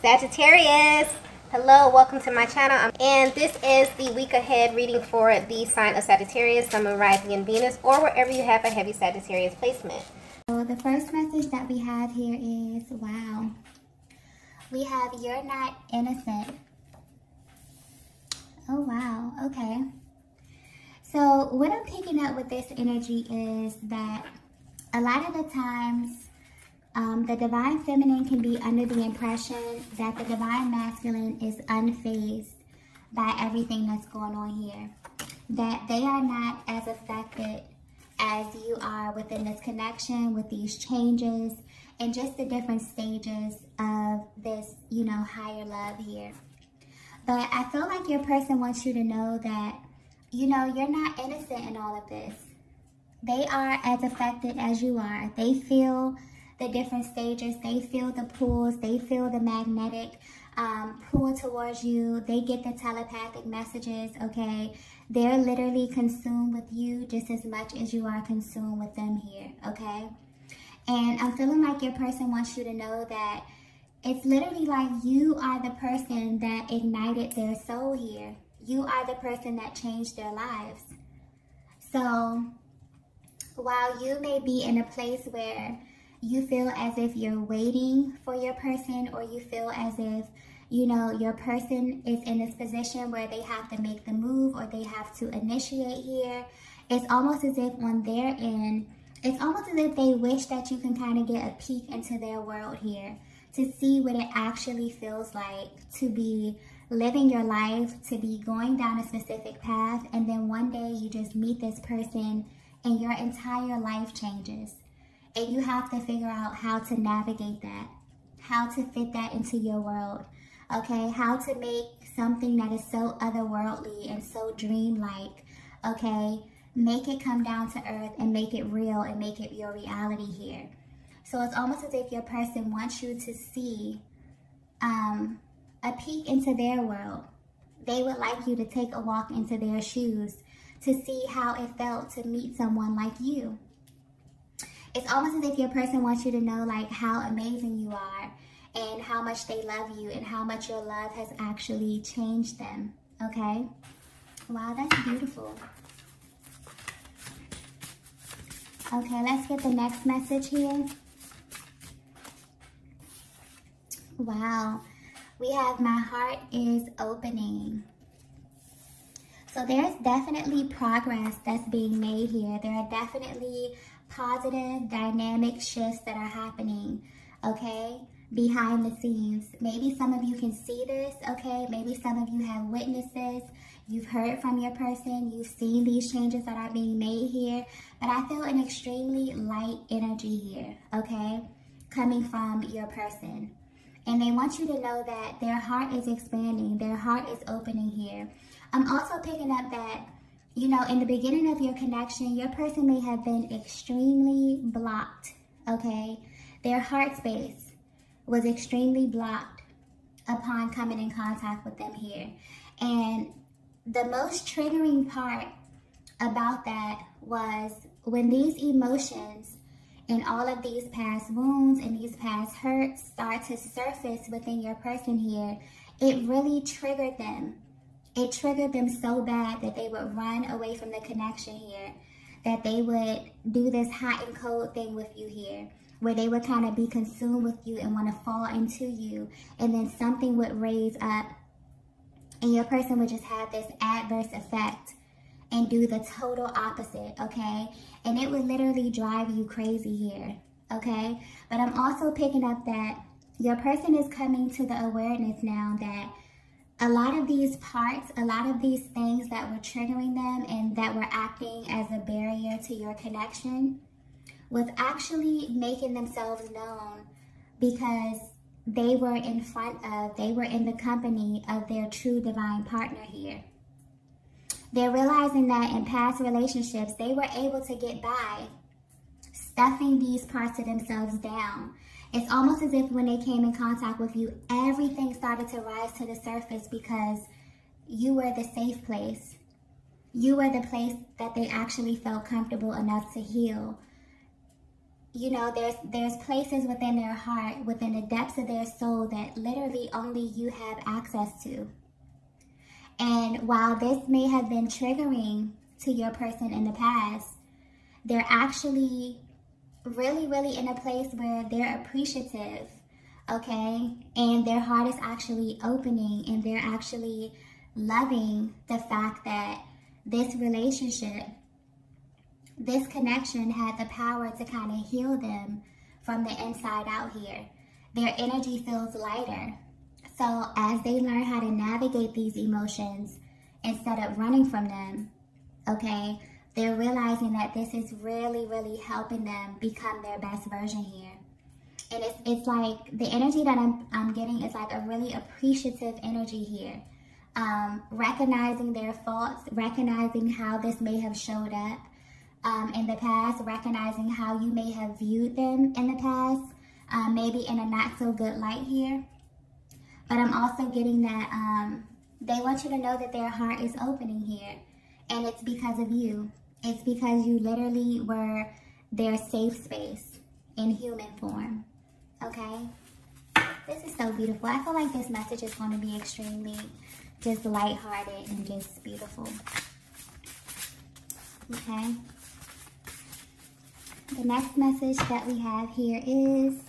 Sagittarius. Hello, welcome to my channel. And this is the week ahead reading for the sign of Sagittarius, Sun, Moon, Rising, in Venus, or wherever you have a heavy Sagittarius placement. So the first message that we have here is, wow. We have, you're not innocent. Oh, wow. Okay. So what I'm picking up with this energy is that a lot of the times um, the divine feminine can be under the impression that the divine masculine is unfazed by everything that's going on here. That they are not as affected as you are within this connection, with these changes, and just the different stages of this, you know, higher love here. But I feel like your person wants you to know that, you know, you're not innocent in all of this. They are as affected as you are. They feel the different stages. They feel the pulls. They feel the magnetic um, pull towards you. They get the telepathic messages, okay? They're literally consumed with you just as much as you are consumed with them here, okay? And I'm feeling like your person wants you to know that it's literally like you are the person that ignited their soul here. You are the person that changed their lives. So while you may be in a place where you feel as if you're waiting for your person or you feel as if you know your person is in this position where they have to make the move or they have to initiate here it's almost as if on their end it's almost as if they wish that you can kind of get a peek into their world here to see what it actually feels like to be living your life, to be going down a specific path, and then one day you just meet this person and your entire life changes. And you have to figure out how to navigate that, how to fit that into your world, okay? How to make something that is so otherworldly and so dreamlike, okay? Make it come down to earth and make it real and make it your reality here. So it's almost as if your person wants you to see um, a peek into their world. They would like you to take a walk into their shoes to see how it felt to meet someone like you it's almost as if your person wants you to know like how amazing you are and how much they love you and how much your love has actually changed them, okay? Wow, that's beautiful. Okay, let's get the next message here. Wow, we have my heart is opening. So there's definitely progress that's being made here. There are definitely positive dynamic shifts that are happening, okay, behind the scenes. Maybe some of you can see this, okay? Maybe some of you have witnesses. You've heard from your person. You've seen these changes that are being made here. But I feel an extremely light energy here, okay, coming from your person. And they want you to know that their heart is expanding. Their heart is opening here. I'm also picking up that you know, in the beginning of your connection, your person may have been extremely blocked, okay? Their heart space was extremely blocked upon coming in contact with them here. And the most triggering part about that was when these emotions and all of these past wounds and these past hurts start to surface within your person here, it really triggered them it triggered them so bad that they would run away from the connection here, that they would do this hot and cold thing with you here, where they would kind of be consumed with you and want to fall into you, and then something would raise up, and your person would just have this adverse effect and do the total opposite, okay? And it would literally drive you crazy here, okay? But I'm also picking up that your person is coming to the awareness now that a lot of these parts, a lot of these things that were triggering them and that were acting as a barrier to your connection was actually making themselves known because they were in front of, they were in the company of their true divine partner here. They're realizing that in past relationships, they were able to get by stuffing these parts of themselves down it's almost as if when they came in contact with you, everything started to rise to the surface because you were the safe place. You were the place that they actually felt comfortable enough to heal. you know, there's there's places within their heart, within the depths of their soul that literally only you have access to. And while this may have been triggering to your person in the past, they're actually really, really in a place where they're appreciative, okay? And their heart is actually opening and they're actually loving the fact that this relationship this connection had the power to kind of heal them from the inside out here. Their energy feels lighter. So as they learn how to navigate these emotions instead of running from them, okay, they're realizing that this is really, really helping them become their best version here. And it's, it's like the energy that I'm, I'm getting is like a really appreciative energy here. Um, recognizing their faults, recognizing how this may have showed up, um, in the past, recognizing how you may have viewed them in the past, um, maybe in a not so good light here. But I'm also getting that um, they want you to know that their heart is opening here. And it's because of you. It's because you literally were their safe space in human form. Okay? This is so beautiful. I feel like this message is going to be extremely just lighthearted and just beautiful. Okay? The next message that we have here is,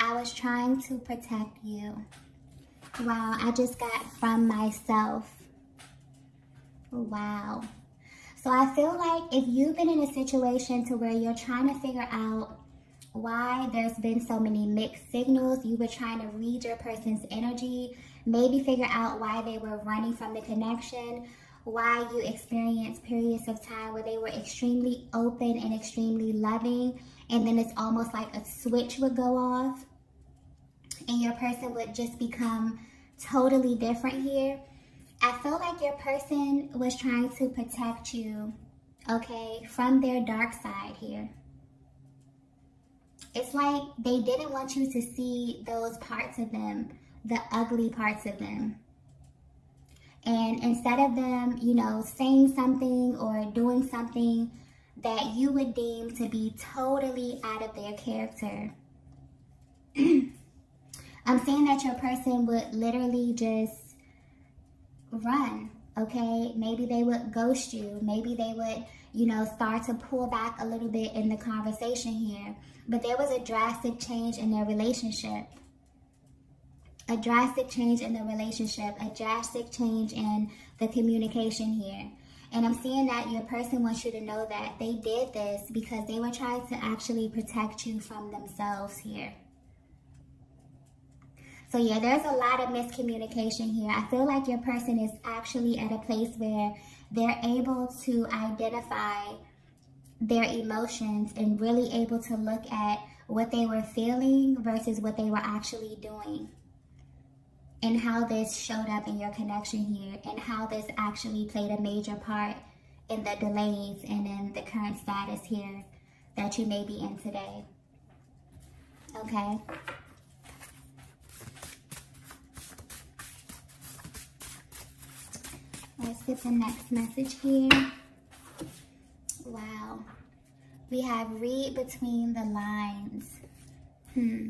I was trying to protect you. Wow, I just got from myself. Wow. So I feel like if you've been in a situation to where you're trying to figure out why there's been so many mixed signals, you were trying to read your person's energy, maybe figure out why they were running from the connection, why you experienced periods of time where they were extremely open and extremely loving, and then it's almost like a switch would go off, and your person would just become totally different here. I feel like your person was trying to protect you, okay, from their dark side here. It's like they didn't want you to see those parts of them, the ugly parts of them. And instead of them, you know, saying something or doing something that you would deem to be totally out of their character, I'm saying that your person would literally just run, okay? Maybe they would ghost you. Maybe they would, you know, start to pull back a little bit in the conversation here. But there was a drastic change in their relationship a drastic change in the relationship, a drastic change in the communication here. And I'm seeing that your person wants you to know that they did this because they were trying to actually protect you from themselves here. So yeah, there's a lot of miscommunication here. I feel like your person is actually at a place where they're able to identify their emotions and really able to look at what they were feeling versus what they were actually doing and how this showed up in your connection here and how this actually played a major part in the delays and in the current status here that you may be in today. Okay? Let's get the next message here. Wow. We have read between the lines. Hmm.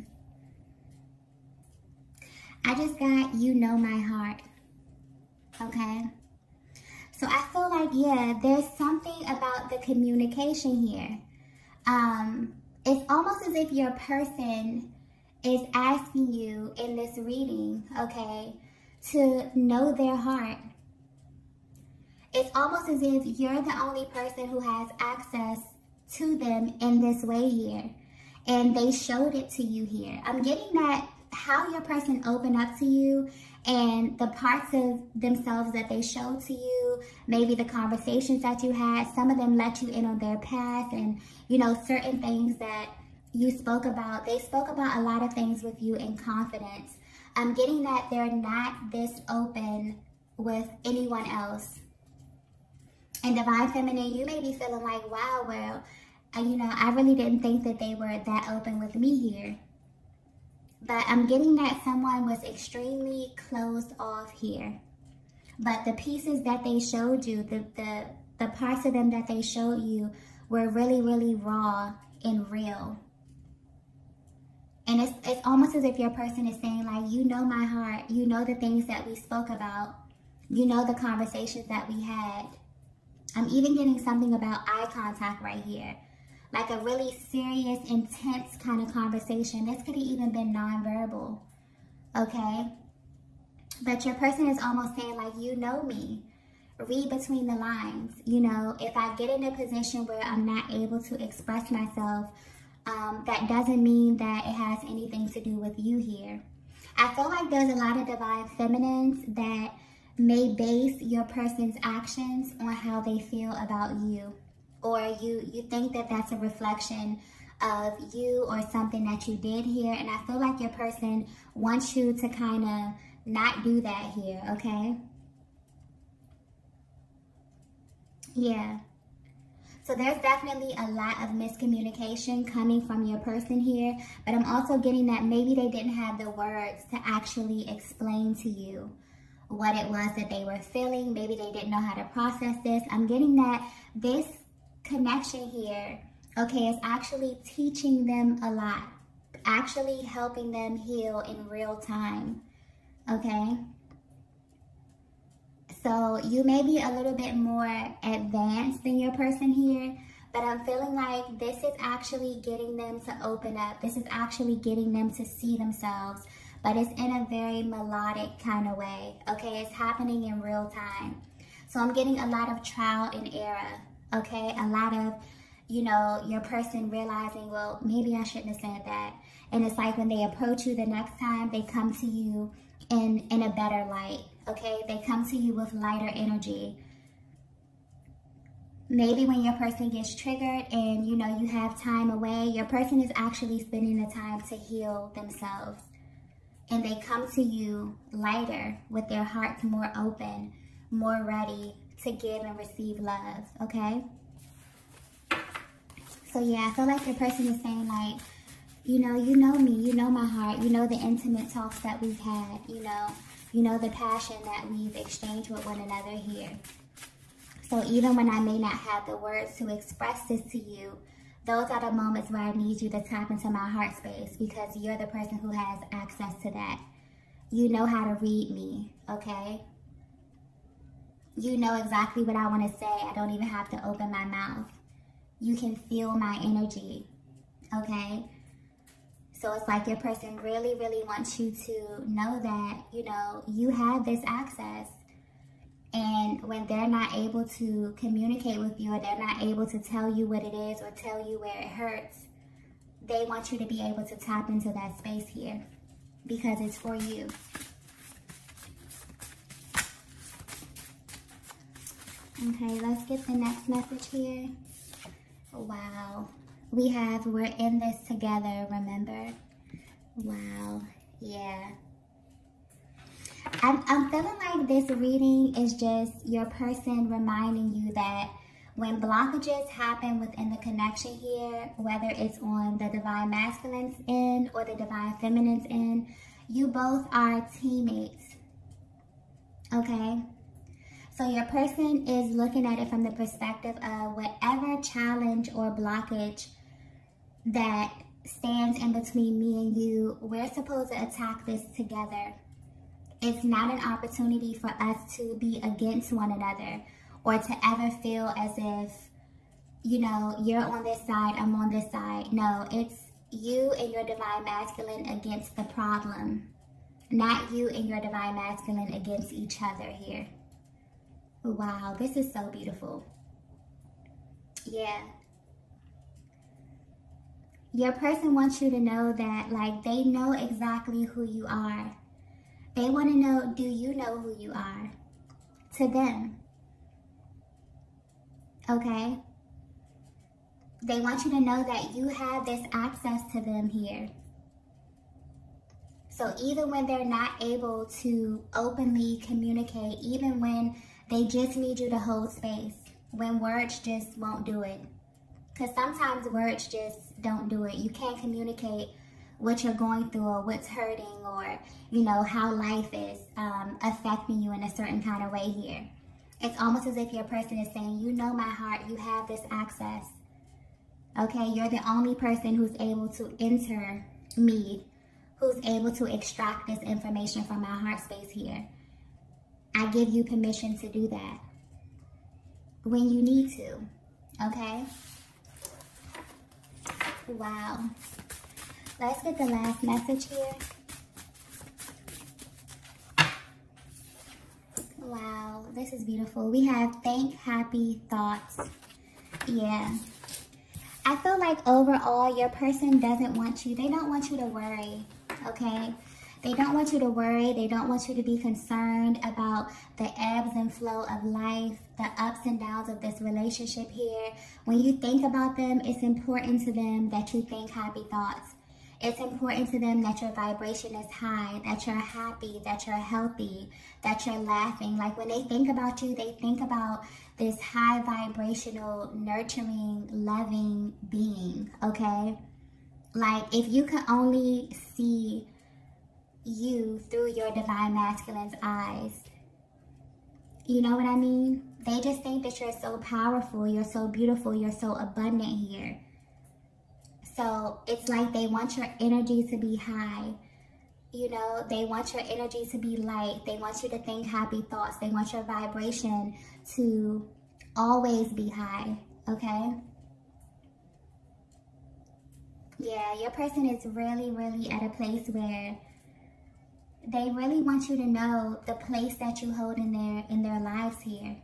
I just got you know my heart. Okay? So I feel like, yeah, there's something about the communication here. Um, it's almost as if your person is asking you in this reading, okay, to know their heart. It's almost as if you're the only person who has access to them in this way here. And they showed it to you here. I'm getting that how your person opened up to you and the parts of themselves that they showed to you, maybe the conversations that you had, some of them let you in on their past and, you know, certain things that you spoke about. They spoke about a lot of things with you in confidence. I'm getting that they're not this open with anyone else. And Divine Feminine, you may be feeling like, wow, well, uh, you know, I really didn't think that they were that open with me here. But I'm getting that someone was extremely closed off here. But the pieces that they showed you, the, the, the parts of them that they showed you were really, really raw and real. And it's, it's almost as if your person is saying like, you know my heart. You know the things that we spoke about. You know the conversations that we had. I'm even getting something about eye contact right here. Like a really serious, intense kind of conversation. This could have even been nonverbal. Okay? But your person is almost saying like, you know me. Read between the lines. You know, if I get in a position where I'm not able to express myself, um, that doesn't mean that it has anything to do with you here. I feel like there's a lot of divine feminines that may base your person's actions on how they feel about you. Or you, you think that that's a reflection of you or something that you did here. And I feel like your person wants you to kind of not do that here, okay? Yeah. So there's definitely a lot of miscommunication coming from your person here, but I'm also getting that maybe they didn't have the words to actually explain to you what it was that they were feeling. Maybe they didn't know how to process this. I'm getting that this connection here, okay, is actually teaching them a lot, actually helping them heal in real time, okay? So you may be a little bit more advanced than your person here, but I'm feeling like this is actually getting them to open up. This is actually getting them to see themselves, but it's in a very melodic kind of way, okay? It's happening in real time. So I'm getting a lot of trial and error, okay? A lot of, you know, your person realizing, well, maybe I shouldn't have said that. And it's like when they approach you the next time, they come to you in, in a better light, okay? They come to you with lighter energy. Maybe when your person gets triggered and you know you have time away, your person is actually spending the time to heal themselves. And they come to you lighter with their hearts more open, more ready to give and receive love, okay? So yeah, I feel like your person is saying like, you know, you know me, you know my heart, you know the intimate talks that we've had, you know, you know, the passion that we've exchanged with one another here. So even when I may not have the words to express this to you, those are the moments where I need you to tap into my heart space because you're the person who has access to that. You know how to read me, okay? You know exactly what I want to say. I don't even have to open my mouth. You can feel my energy, okay? So it's like your person really, really wants you to know that, you know, you have this access. And when they're not able to communicate with you or they're not able to tell you what it is or tell you where it hurts, they want you to be able to tap into that space here because it's for you. Okay, let's get the next message here. Wow we have we're in this together remember wow yeah I'm, I'm feeling like this reading is just your person reminding you that when blockages happen within the connection here, whether it's on the divine masculine's end or the divine feminine's end, you both are teammates. Okay? So your person is looking at it from the perspective of whatever challenge or blockage that stands in between me and you. We're supposed to attack this together. It's not an opportunity for us to be against one another or to ever feel as if, you know, you're on this side, I'm on this side. No, it's you and your divine masculine against the problem, not you and your divine masculine against each other here. Wow, this is so beautiful. Yeah your person wants you to know that like they know exactly who you are. They want to know, do you know who you are? To them. Okay? They want you to know that you have this access to them here. So even when they're not able to openly communicate, even when they just need you to hold space, when words just won't do it, because sometimes words just don't do it. You can't communicate what you're going through or what's hurting or, you know, how life is um, affecting you in a certain kind of way here. It's almost as if your person is saying, you know my heart, you have this access. Okay, you're the only person who's able to enter me, who's able to extract this information from my heart space here. I give you permission to do that when you need to, okay? Wow. Let's get the last message here. Wow, this is beautiful. We have thank happy thoughts. Yeah. I feel like overall your person doesn't want you. They don't want you to worry, okay? They don't want you to worry. They don't want you to be concerned about the ebbs and flow of life, the ups and downs of this relationship here. When you think about them, it's important to them that you think happy thoughts. It's important to them that your vibration is high, that you're happy, that you're healthy, that you're laughing. Like when they think about you, they think about this high vibrational, nurturing, loving being, okay? Like if you could only see you through your divine masculine's eyes, you know what I mean? They just think that you're so powerful, you're so beautiful, you're so abundant here. So it's like they want your energy to be high. You know, they want your energy to be light. They want you to think happy thoughts. They want your vibration to always be high, okay? Yeah, your person is really, really at a place where they really want you to know the place that you hold in their in their lives here.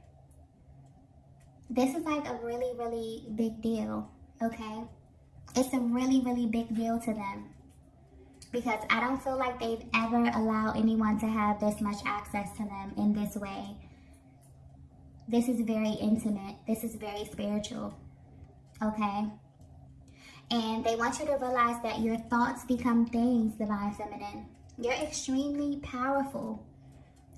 This is like a really, really big deal, okay? It's a really, really big deal to them because I don't feel like they've ever allowed anyone to have this much access to them in this way. This is very intimate. This is very spiritual, okay? And they want you to realize that your thoughts become things, Divine Feminine. You're extremely powerful,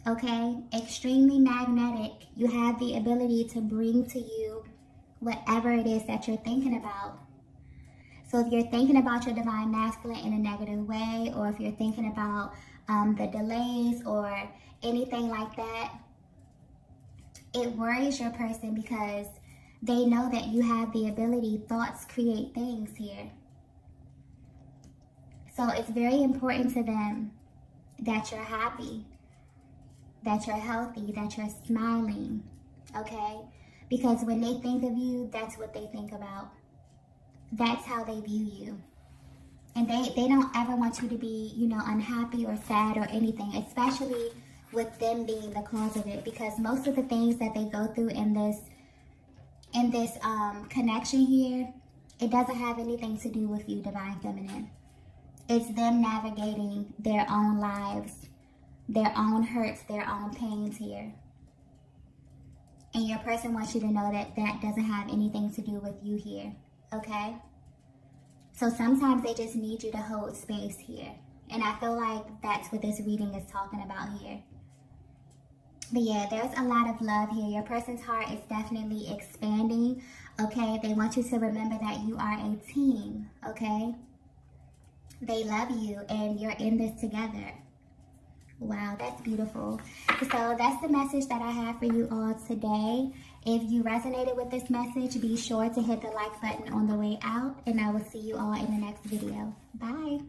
okay? Extremely magnetic. You have the ability to bring to you whatever it is that you're thinking about. So if you're thinking about your divine masculine in a negative way, or if you're thinking about um, the delays or anything like that, it worries your person because they know that you have the ability, thoughts create things here. So it's very important to them that you're happy, that you're healthy, that you're smiling, okay? Because when they think of you, that's what they think about that's how they view you. And they, they don't ever want you to be, you know, unhappy or sad or anything, especially with them being the cause of it. Because most of the things that they go through in this in this um, connection here, it doesn't have anything to do with you, Divine Feminine. It's them navigating their own lives, their own hurts, their own pains here. And your person wants you to know that that doesn't have anything to do with you here okay? So sometimes they just need you to hold space here. And I feel like that's what this reading is talking about here. But yeah, there's a lot of love here. Your person's heart is definitely expanding, okay? They want you to remember that you are a team, okay? They love you and you're in this together. Wow, that's beautiful. So that's the message that I have for you all today. If you resonated with this message, be sure to hit the like button on the way out, and I will see you all in the next video. Bye.